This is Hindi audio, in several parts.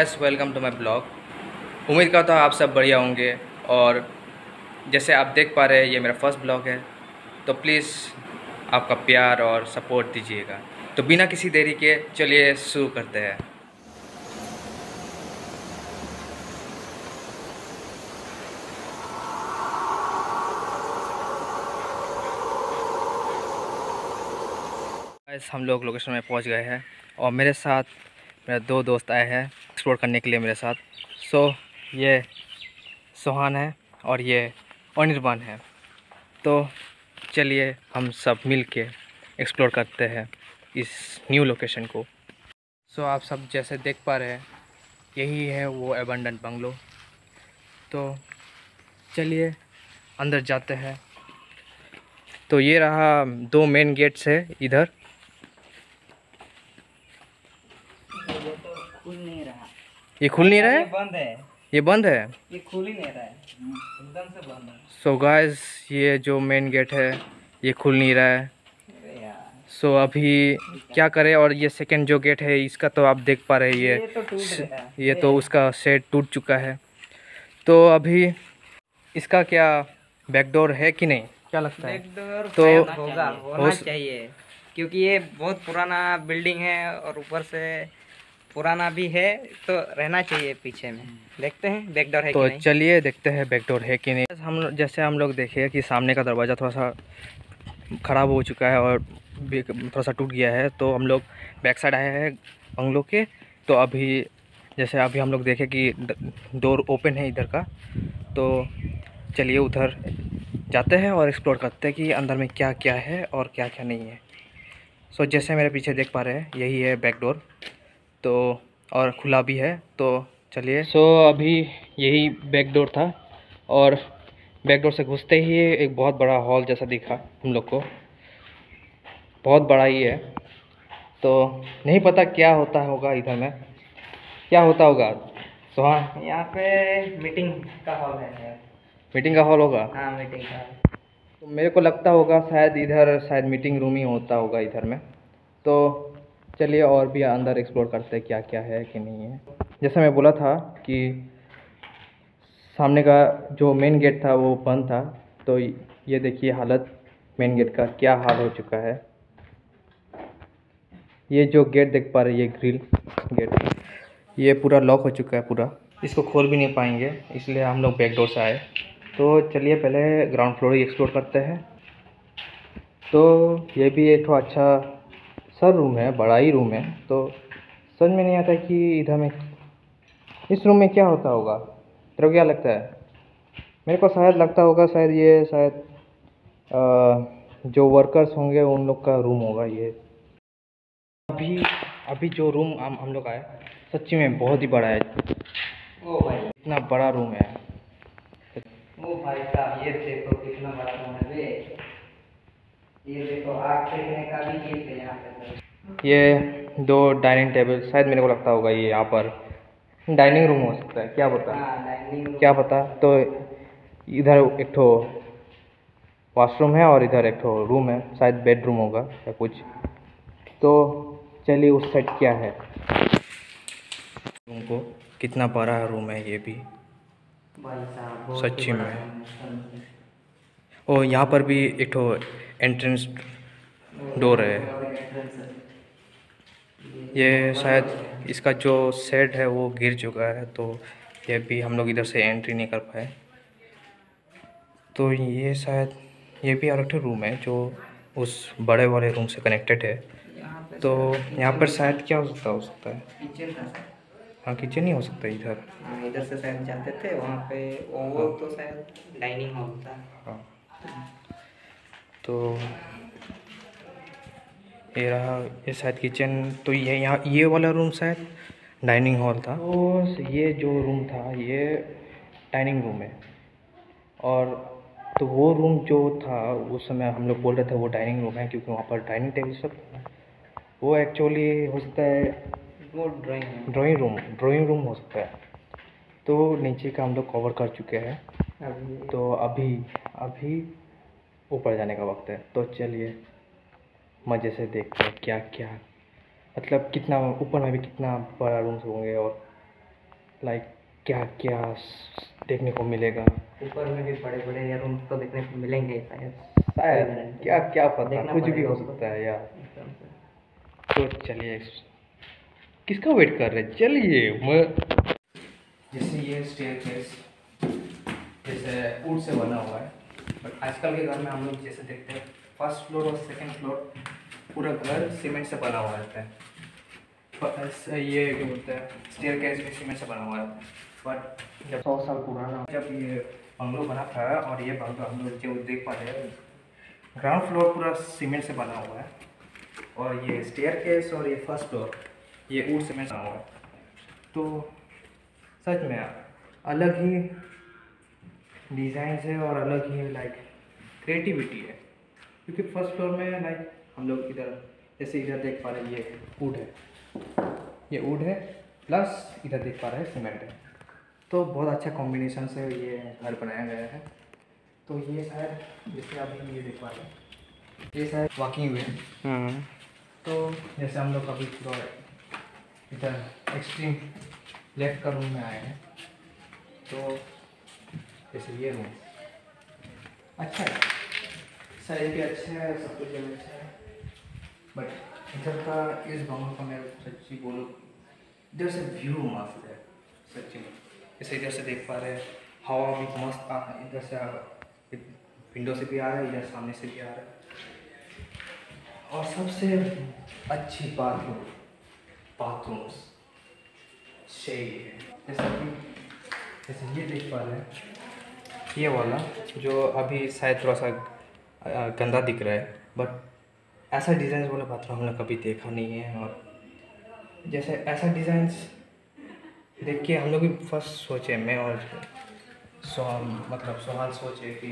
Guys welcome to my blog उम्मीद करता हूँ आप सब बढ़िया होंगे और जैसे आप देख पा रहे हैं, ये मेरा फ़र्स्ट ब्लॉग है तो प्लीज़ आपका प्यार और सपोर्ट दीजिएगा। तो बिना किसी देरी के चलिए शुरू करते हैं। हम लोग लोकेशन में पहुँच गए हैं और मेरे साथ मेरे दो दोस्त आए हैं एक्सप्लोर करने के लिए मेरे साथ। सो so, ये सोहान है और ये अनिर्बान है। तो चलिए हम सब मिल के एक्सप्लोर करते हैं इस न्यू लोकेशन को। सो so, आप सब जैसे देख पा रहे हैं यही है वो एबंडेंट बंगलो तो चलिए अंदर जाते हैं। तो ये रहा दो मेन गेट्स है इधर। खुल नहीं रहा ये खुल नहीं रहा है? बंद है। ये बंद है? ये खुल ही नहीं रहा है। एकदम से बंद है। सो गाइस ये जो मेन गेट है ये खुल नहीं रहा है। सो अभी क्या करें? और ये सेकंड जो गेट है इसका तो आप देख पा रहे हैं ये ये तो ये तो उसका सेट टूट चुका है। तो अभी इसका क्या बैकडोर है कि नहीं? क्या लगता है? तो होगा होना चाहिए। क्योंकि ये बहुत पुराना बिल्डिंग है और ऊपर से पुराना भी है तो रहना चाहिए पीछे में। देखते हैं बैकडोर है तो चलिए देखते हैं बैकडोर है कि नहीं। हम जैसे हम लोग देखे कि सामने का दरवाज़ा थोड़ा सा ख़राब हो चुका है और थोड़ा सा टूट गया है तो हम लोग बैक साइड आए हैं बंगलों के। तो अभी जैसे अभी हम लोग देखे कि डोर ओपन है इधर का तो चलिए उधर जाते हैं और एक्सप्लोर करते हैं कि अंदर में क्या क्या है और क्या क्या नहीं है। सो so, जैसे मेरे पीछे देख पा रहे हैं यही है बैक डोर तो और खुला भी है तो चलिए। सो so, अभी यही बैक डोर था और बैक डोर से घुसते ही एक बहुत बड़ा हॉल जैसा दिखा हम लोग को। बहुत बड़ा ही है। तो नहीं पता क्या होता होगा इधर में। क्या होता होगा? तो सोहान यहाँ पे मीटिंग का हॉल है यार। मीटिंग का हॉल होगा? हाँ मीटिंग का तो मेरे को लगता होगा शायद इधर शायद मीटिंग रूम ही होता होगा इधर में। तो चलिए और भी अंदर एक्सप्लोर करते हैं क्या क्या है कि नहीं है। जैसे मैं बोला था कि सामने का जो मेन गेट था वो बंद था तो ये देखिए हालत मेन गेट का क्या हाल हो चुका है। ये जो गेट देख पा रहे ये ग्रिल गेट ये पूरा लॉक हो चुका है पूरा। इसको खोल भी नहीं पाएँगे, इसलिए हम लोग बैक डोर से आए। तो चलिए पहले ग्राउंड फ्लोर ही एक्सप्लोर करते हैं। तो ये भी एक तो अच्छा सा रूम है बड़ा ही रूम है तो समझ में नहीं आता कि इधर में इस रूम में क्या होता होगा? तेरे को क्या लगता है? मेरे को शायद लगता होगा शायद ये शायद जो वर्कर्स होंगे उन लोग का रूम होगा ये। अभी अभी जो रूम हम हम लोग आए सच्ची में बहुत ही बड़ा है। ओ भाई। इतना बड़ा रूम है। ओ भाई साहब ये देखो कितना बड़ा रूम है बे ये देखो आग फेंकने का भी गेट है यहाँ पे ये दो डाइनिंग टेबल शायद मेरे को लगता होगा ये यहाँ पर। डाइनिंग रूम हो सकता है क्या पता? हाँ क्या पता? तो इधर एक ठो वॉशरूम है और इधर एक ठो रूम है शायद बेडरूम होगा या कुछ। तो चलिए उस साइड क्या है? रूम को कितना बड़ा रूम है ये भी? सच्ची में। और यहाँ पर भी एक ठो एंट्रेंस डोर है। है। ये शायद इसका जो सेट है वो गिर चुका है तो ये भी हम लोग इधर से एंट्री नहीं कर पाए। तो ये शायद ये भी अलग रूम है जो उस बड़े वाले रूम से कनेक्टेड है। तो यहाँ पर शायद क्या हो सकता हो सकता है। हाँ किचन ही हो सकता है इधर। हाँ, इधर से शायद जाते थे वहाँ पे वो वो तो शायद डाइनिंग हॉल था। हाँ। तो ये रहा ये शायद किचन तो ये यहाँ ये वाला रूम शायद डाइनिंग हॉल था। तो ये जो रूम था ये डाइनिंग रूम है। और तो वो रूम जो था उस समय हम लोग बोल रहे थे वो डाइनिंग रूम है क्योंकि वहाँ पर डाइनिंग टेबल सब वो एक्चुअली हो सकता है वो ड्राइंग है ड्राइंग रूम ड्राइंग रूम हो सकता है। तो नीचे का हम लोग कवर कर चुके हैं। अभी तो अभी अभी ऊपर जाने का वक्त है। तो चलिए मज़े से देखते हैं क्या क्या। मतलब कितना ऊपर में भी कितना बड़ा रूम्स होंगे और लाइक क्या क्या देखने को मिलेगा। ऊपर में भी बड़े बड़े या रूम तो देखने को मिलेंगे शायद। शायद क्या क्या पता कुछ भी हो सकता है यार। तो चलिए किसका वेट कर रहे चलिए मैं जैसे ये स्टेयर केस जैसे वुड से बना हुआ है। बट आजकल के घर में हम लोग जैसे देखते हैं फ़र्स्ट फ्लोर और सेकेंड फ्लोर पूरा घर सीमेंट से बना हुआ रहता है। पर ये क्या बोलते हैं स्टेयर केस भी सीमेंट से बना हुआ रहता है। बट जब सौ साल पुराना, जब ये बंगलो बना था और ये बंगलो हम लोग जो देख पा रहे हैं ग्राउंड फ्लोर पूरा सीमेंट से बना हुआ है। और ये स्टेयर केस और ये फ़र्स्ट फ्लोर ये ऊट सीमेंट बना हुआ है। तो सच में, अलग ही डिज़ाइन है और अलग ही लाइक क्रिएटिविटी है। क्योंकि फ़र्स्ट फ्लोर में लाइक हम लोग इधर जैसे इधर देख पा रहे हैं ये वुड है। ये वुड है प्लस इधर देख पा रहे हैं सीमेंट है। तो बहुत अच्छा कॉम्बिनेशन से ये घर बनाया गया है। तो ये शायद जैसे अभी ये देख पा रहे हैं ये शायद वॉकिंग वे हाँ। तो जैसे हम लोग अभी पूरा इधर एक्सट्रीम लेफ़्ट का रूम में आए हैं। तो जैसे ये रूम अच्छा है साइज़ भी अच्छा है, सब कुछ भी अच्छा है। बट इधर का, इस बंगलो का मैं सच्ची बोलूँ, इधर से व्यू मस्त है, सच्ची में। जैसे इधर से देख पा रहे हैं, हवा भी मस्त आ इधर से विंडो से भी आ रहा है, इधर सामने से भी आ रहा है। और सबसे अच्छी बाथरूम बाथरूम्स सही है। जैसे कि, जैसे ये देख पा रहे हैं ये वाला, जो अभी शायद थोड़ा सा गंदा दिख रहा है बट ऐसा डिज़ाइन वाला बाथरूम हमने कभी देखा नहीं है और जैसे ऐसा डिज़ाइन देख के हम लोग भी फ़र्स्ट सोचे मैं और सोहम मतलब सोहाल सोचे कि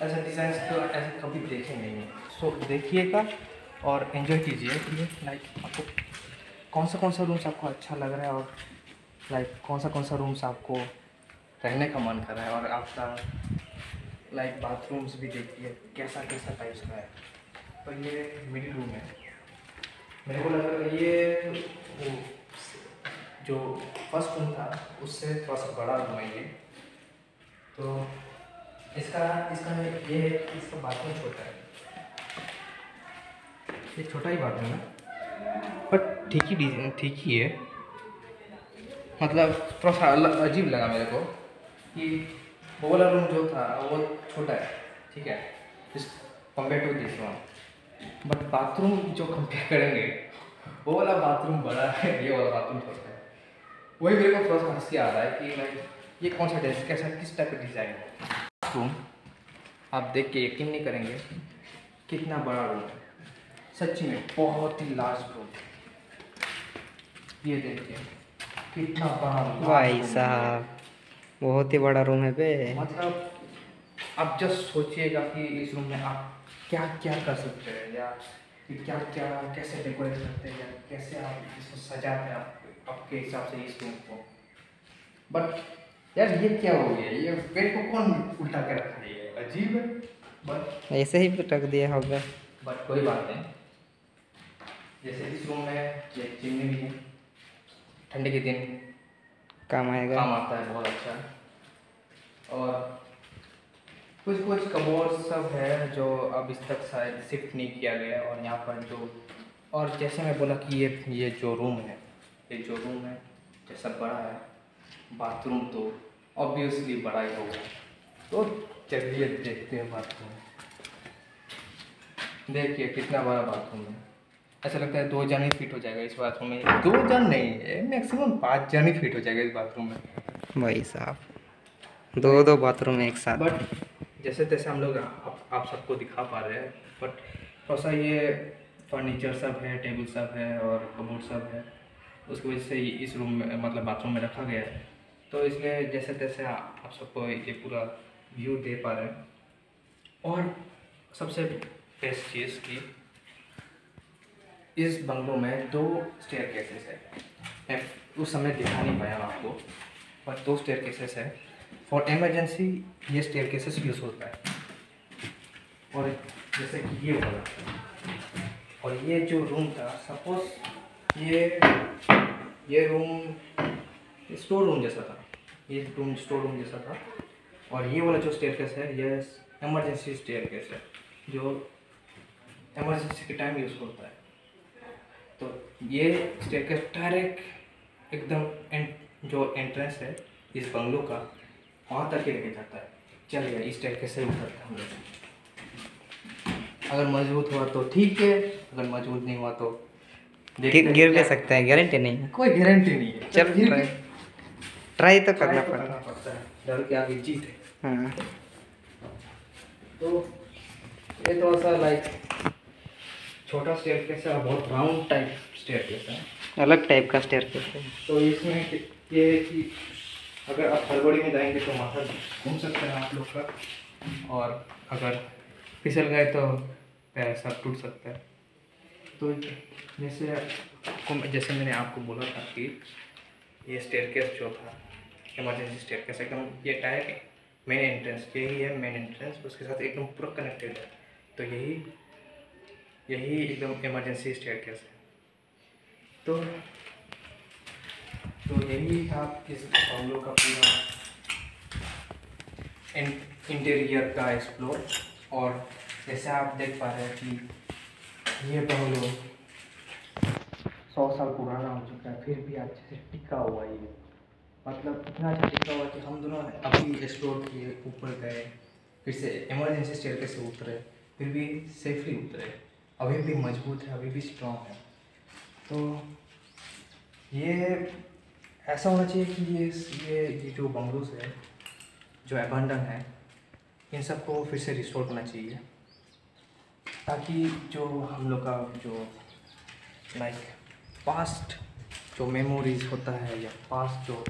ऐसा डिज़ाइन तो ऐसे कभी देखे नहीं है। सो देखिएगा और एंजॉय कीजिए लाइक आपको कौन सा कौन सा रूम्स आपको अच्छा लग रहा है और लाइक कौन सा कौन सा रूम्स आपको रहने का मन कर रहा है और आपका लाइक बाथरूम्स भी देखिए, कैसा कैसा टाइप्स का है। तो ये मिडिल रूम है। मेरे को लग रहा है ये वो जो फ़र्स्ट रूम था, उससे थोड़ा सा बड़ा रूम है ये। तो इसका इसका ये है कि इसका बाथरूम छोटा है। ये छोटा ही बाथरूम है। बट ठीक ही ठीक ही है। मतलब थोड़ा सा अजीब लगा मेरे को। कि वो वाला रूम जो था वो छोटा है ठीक है? इस compare to this one but bathroom जो कंपेयर करेंगे वो वाला बाथरूम बड़ा है ये वाला बाथरूम छोटा है। वही मेरे को थोड़ा सा हँसी आ रहा है कि मैं ये कौन सा ड्रेस कैसा किस टाइप का डिज़ाइन है? बाथरूम आप देख के यकीन नहीं करेंगे कितना बड़ा रूम है। सच्ची में बहुत ही लार्ज रूम ये देखिए कितना बड़ा भाई साहब। बहुत ही बड़ा रूम है बे। मतलब आप जस्ट सोचिएगा कि इस रूम में आप क्या क्या कर सकते हैं या कि क्या क्या कैसे डेकोरेट करते हैं या कैसे आप इसको सजाते हैं आप, आपके हिसाब से इस रूम को। बट यार ये क्या हो गया? ये पेट को कौन उल्टा के रखा है? ये अजीब है। बट ऐसे ही रख दिया होगा। बट कोई बात नहीं। जैसे इस रूम में ये चिमनी भी है। ठंडी के दिन। काम आएगा। काम आता है, बहुत अच्छा। और कुछ कुछ कबोर्ड सब है जो अब इस तक शायद शिफ्ट नहीं किया गया और यहाँ पर जो और जैसे मैं बोला कि ये ये जो रूम है, ये जो रूम है, जैसा बड़ा है, बाथरूम तो ऑब्वियसली बड़ा ही होगा। तो चलिए देखते हैं बाथरूम। देखिए कितना बड़ा बाथरूम है। ऐसा लगता है दो जन ही फिट हो जाएगा इस बाथरूम में। दो जन नहीं मैक्सिमम पाँच जन ही फिट हो जाएगा इस बाथरूम में। भाई साहब दो दो बाथरूम एक साथ। बट जैसे तैसे हम लोग आप, आप सबको दिखा पा रहे हैं बट थोड़ा सा ये फर्नीचर सब है टेबल सब है और कबोर्ड सब है उसकी वजह से इस रूम में मतलब बाथरूम में रखा गया है। तो इसलिए जैसे तैसे आप सबको ये पूरा व्यू दे पा रहे हैं। और सबसे बेस्ट चीज़ की इस बंगलों में दो स्टेयर केसेस है। मैं उस समय दिखा नहीं पाया आपको, पर दो स्टेयर केसेस है। फॉर एमरजेंसी ये स्टेयर केसेस यूज़ होता है। और जैसे कि ये वाला। और ये जो रूम था सपोज़ ये ये रूम स्टोर रूम जैसा था। ये रूम स्टोर रूम जैसा था। और ये वाला जो स्टेयर केस है, ये एमरजेंसी स्टेयर केस है, जो एमरजेंसी के टाइम यूज़ होता है। तो ये स्टेयर डायरेक्ट एकदम एंड जो एंट्रेंस है इस बंगलो का वहाँ तक ही लेके जाता है। चलिए इस स्टेयर से उतरते हम लोग। अगर मज़बूत हुआ तो ठीक है अगर मज़बूत नहीं हुआ तो गिर भी सकते हैं गारंटी नहीं है। कोई गारंटी नहीं है। चल फिर ट्राई ट्राई तो करना तो पड़ता पड़ता है। डर के आगे जीत है। है। हाँ तो ये थोड़ा सा लाइक छोटा स्टेयर केस है और बहुत राउंड टाइप स्टेयर केस है। अलग टाइप का स्टेयर केस है। तो इसमें ये है कि अगर आप हड़बड़ी में जाएँगे तो वहाँ माथा घूम सकते हैं आप लोग का। और अगर फिसल गए तो पैर सब टूट सकता है। तो जैसे आपको जैसे मैंने आपको बोला था कि ये स्टेयर केस जो था इमरजेंसी स्टेयर केस एकदम ये डायरेक्ट मेन एंट्रेंस यही है मेन एंट्रेंस उसके साथ एकदम पूरा कनेक्टेड है। तो यही यही एकदम इमरजेंसी स्टेयर केस है। तो तो यही था इस बंगलो का पूरा इंटीरियर का एक्सप्लोर और जैसे आप देख पा रहे हैं कि ये बंगलो सौ साल पुराना हो चुका है, फिर भी अच्छे से टिका हुआ ये। मतलब इतना अच्छा टिका हुआ कि हम दोनों अभी एक्सप्लोर किए, ऊपर गए, फिर से इमरजेंसी स्टेयर से उतरे, फिर भी सेफली उतरे। अभी भी मज़बूत है, अभी भी स्ट्रॉन्ग है। तो ये ऐसा होना चाहिए कि ये ये जो बंगलोज है, जो अबंडन है, इन सबको फिर से रिस्टोर करना चाहिए। ताकि जो हम लोग का जो लाइक पास्ट जो मेमोरीज होता है या पास्ट जो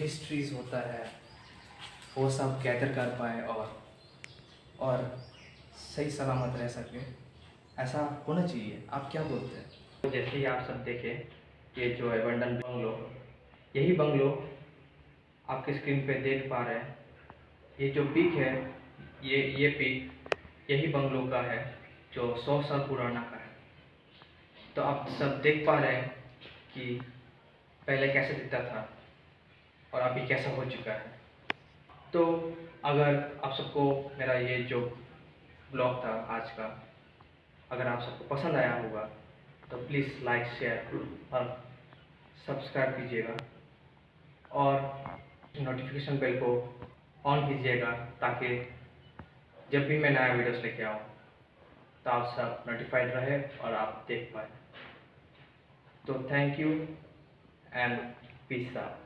हिस्ट्रीज होता है, वो सब गैदर कर पाए और और सही सलामत रह सके। ऐसा होना चाहिए। आप क्या बोलते हैं? तो जैसे ही आप सब देखें ये जो एबंडन बंगलो, यही बंगलो आपके स्क्रीन पे देख पा रहे हैं। ये जो पीक है, ये ये पीक यही बंगलो का है, जो सौ साल पुराना का है। तो आप सब देख पा रहे हैं कि पहले कैसे दिखता था और अभी कैसा हो चुका है। तो अगर आप सबको मेरा ये जो ब्लॉग था आज का अगर आप सबको पसंद आया होगा तो प्लीज़ लाइक शेयर और सब्सक्राइब कीजिएगा। और नोटिफिकेशन बेल को ऑन कीजिएगा ताकि जब भी मैं नया वीडियोस लेके आऊँ तो आप सब नोटिफाइड रहे और आप देख पाए। तो thank you and peace out